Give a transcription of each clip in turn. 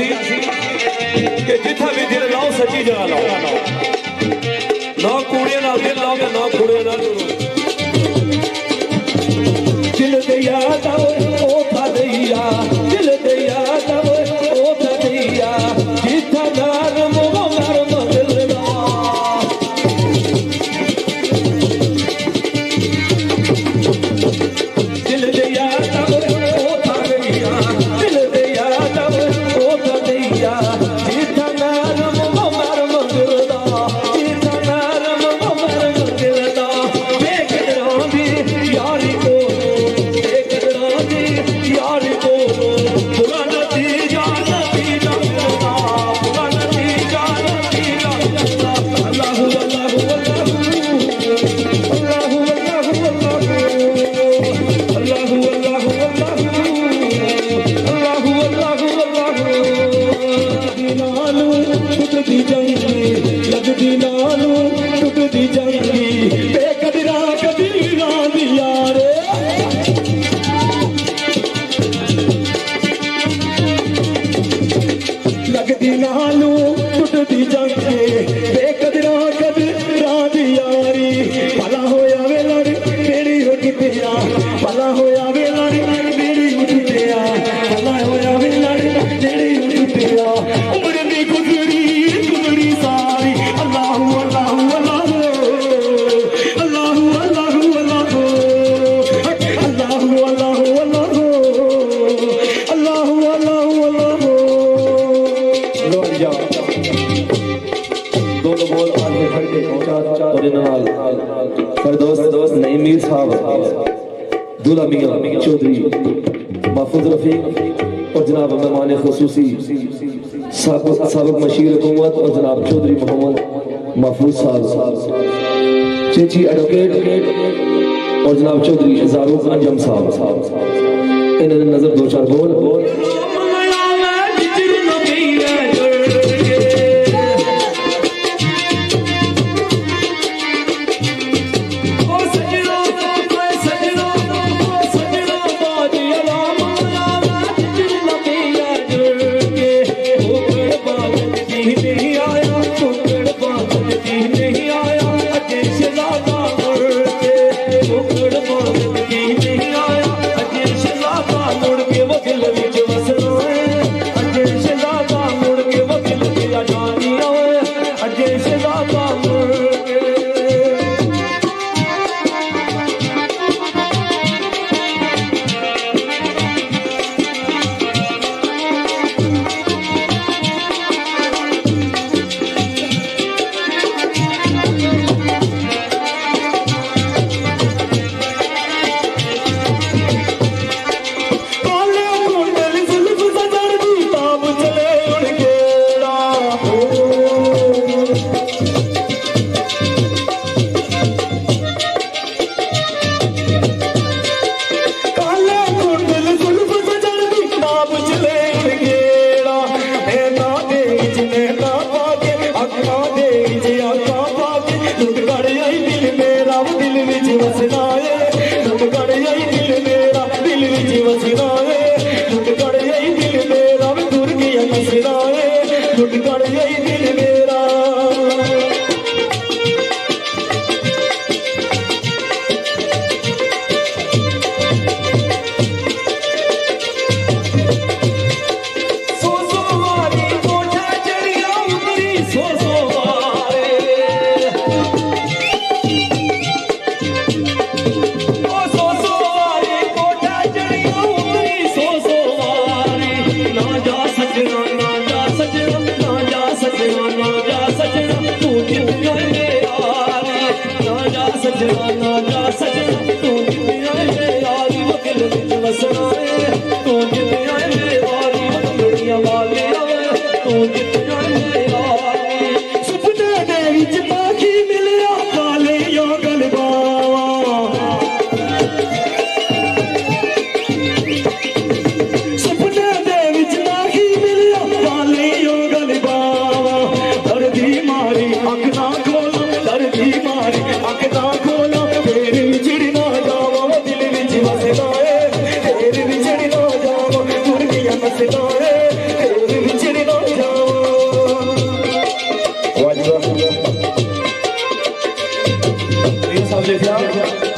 جی تھے لاؤ سچی جگہ لاؤ نہ کو جناب مہمان خصوصی سابق مشیر حکومت اور جناب چودری محمد محفوظ صاحب۔ چیچی ایڈوکیٹ اور جناب چودری زاروق انجم صاحب۔ انہوں نے نظر دو چار بول۔ Yeah.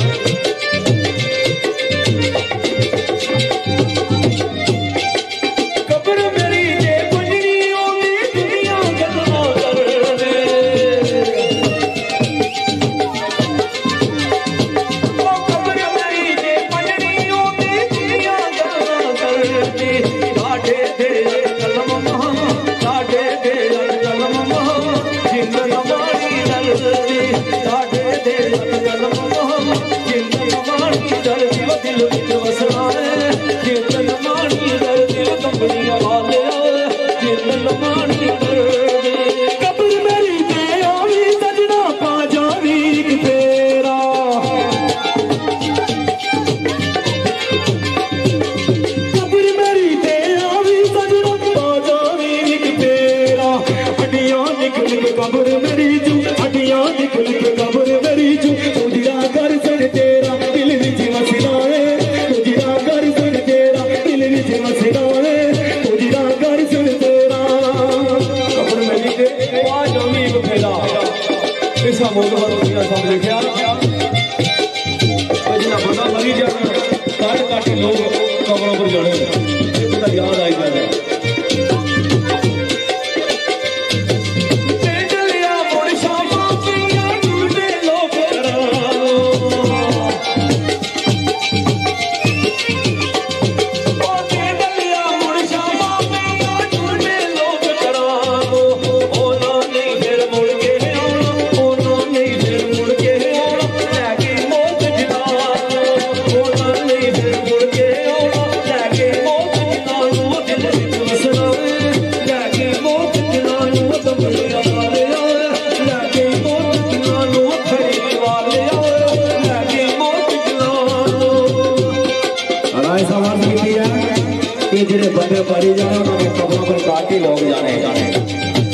جڑے بندے مری جانا انہوں نے خبروں پر کاٹ ہی لوگ جانے جانے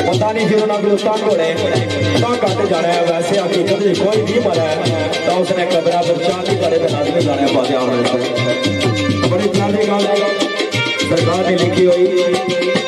پتا نہیں پھر انہوں کو تنگ ہونے کہاں کٹ جانا ہے ویسے حقیقت میں کوئی بھی مرا ہے تو اس نے قبرہ پر چاند ہی بڑے بنا کے جانے پاتے آ رہے تھے بڑی پیاری گل ہے سرکار نے لکھی ہوئی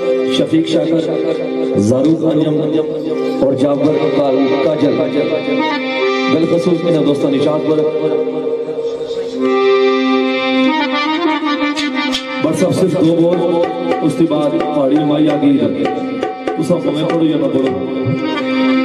شفیق شاکر زاروق انجم اور جابر کاجل بالخصوص میں دوستہ نشاد پر۔ بس اب صرف دو بول، اس کے بعد پہاڑی مائی آگئی تو سب کو میں پڑھو یا نہ پڑھو۔